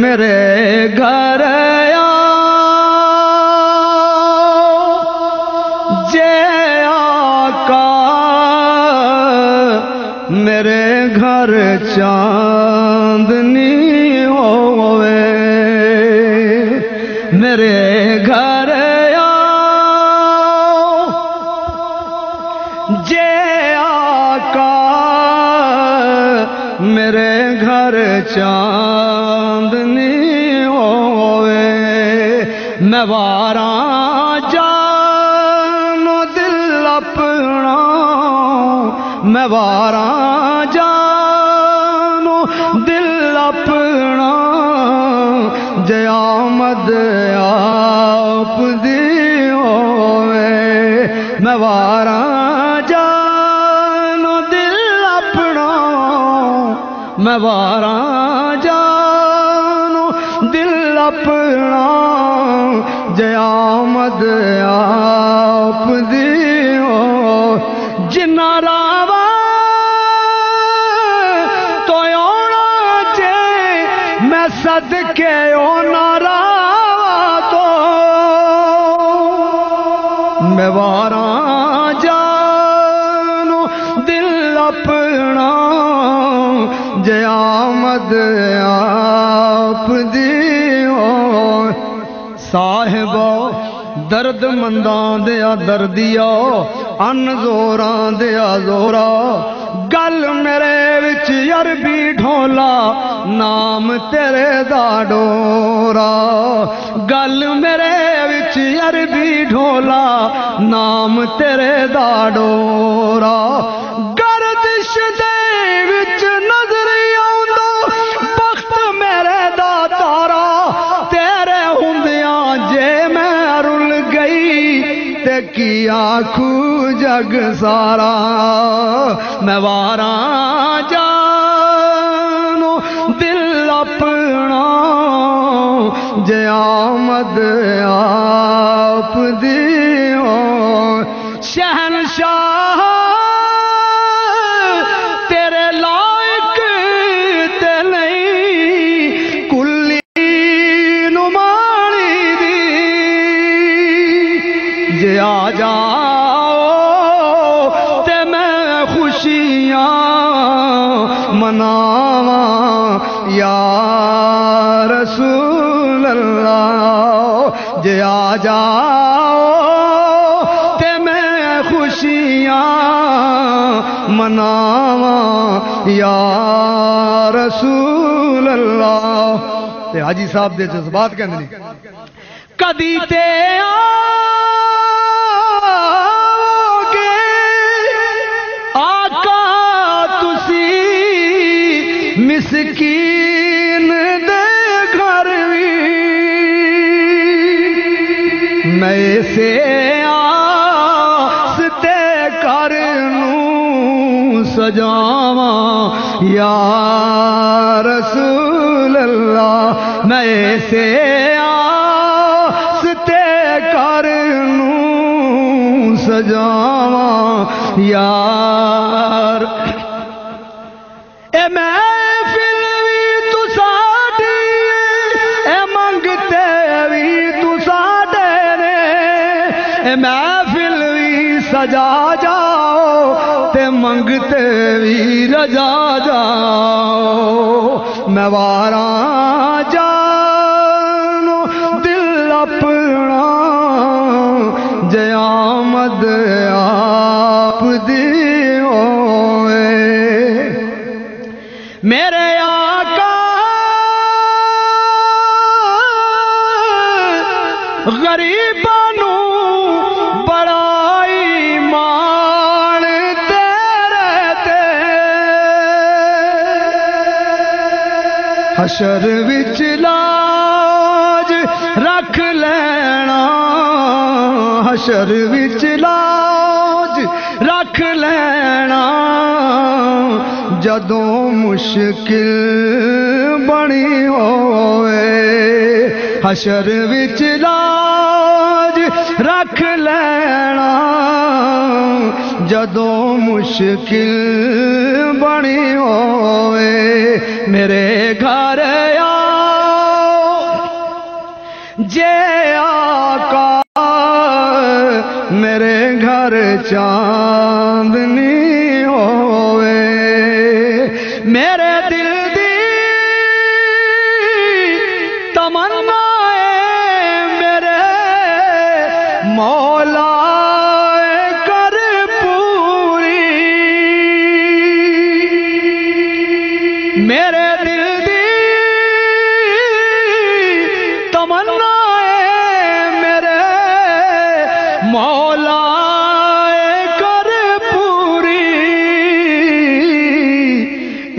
मेरे घर जे आका मेरे घर चांदनी होवे। मेरे घर जे घर चांदनी होवे। मैं वारा जानो दिल अपना। मैं वारा जानो दिल अपना। जयामद आप दी होवे। मैं वारा मैं वारा जानो, दिल अपना जयामद आप दियो। जिन्ना रावा तो चे, मैं सदके ओ नारावा तो। मैं वारा ਜੇ ਆਮਦ ਆਪ ਦੀ ਹੋ ਸਾਹਿਬੋ ਦਰਦਮੰਦਾਂ ਦੇ ਆ ਦਰਦੀਆ ਅਨ ਜ਼ੋਰਾਂ ਦੇ ਆ ਜ਼ੋਰਾ। ਗੱਲ ਮੇਰੇ ਵਿੱਚ ਅਰਬੀ ਢੋਲਾ, ਨਾਮ ਤੇਰੇ ਦਾ ਡੋਰਾ। ਗੱਲ ਮੇਰੇ ਵਿੱਚ ਅਰਬੀ ਢੋਲਾ, ਨਾਮ ਤੇਰੇ ਦਾ ਡੋਰਾ। आखू जग सारा मैं वारा जानो दिल अपना जे आमद आप दियो। शहनशाह खुशियाँ मनावा, या रसूल अल्लाह जे आ जाओ, ते मैं खुशियाँ मनावा, या रसूल अल्लाह ते हाजी साहब दे जज्बात कहंदे ने। कदी ते आओगे मैं से आसते कर नूं सजावा। या रसूल अल्लाह मैं से आसते कर नूं सजावा। यार महफिल भी सजा जाओ, ते मंगते भी रजा जाओ। मैं वारा जानो, दिल अपना जयामद आप दियो मेरे आका गरीबानू ਹਸ਼ਰ ਵਿੱਚ ਲਾਜ ਰੱਖ ਲੈਣਾ। ਹਸ਼ਰ ਵਿੱਚ ਲਾਜ ਰੱਖ ਲੈਣਾ। ਜਦੋਂ ਮੁਸ਼ਕਿਲ ਬਣੀ ਹੋਵੇ, ਹਸ਼ਰ ਵਿੱਚ ਲਾਜ ਰੱਖ ਲੈਣਾ। ਜਦੋਂ ਮੁਸ਼ਕਿਲ ਬਣੀ ਹੋਵੇ ਮੇਰੇ ਘਰ ਆਓ ਜੇ ਆਕਾ ਮੇਰੇ ਘਰ ਚਾਂਦਨੀ ਹੋਵੇ ਮੇਰੇ ਦਿਲ ਦੀ ਤਮੰਨਾ ਏ ਮੇਰੇ ਮੌਲਾ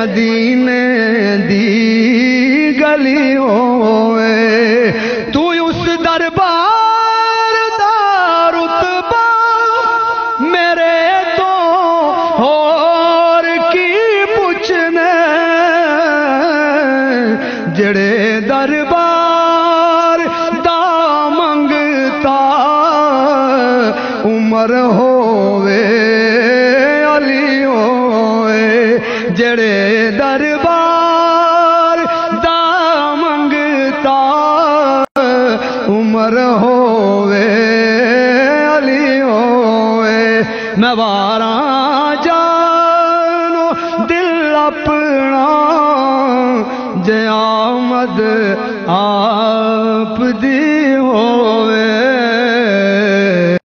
मदीने दी गली होए तू उस दरबार दा रुतबा मेरे तो होर की पुछने जड़े दरबार दा मंगता उमर होवे अली उमर होवे अली होए मैं वारा जानो दिल अपना जयामद आप दी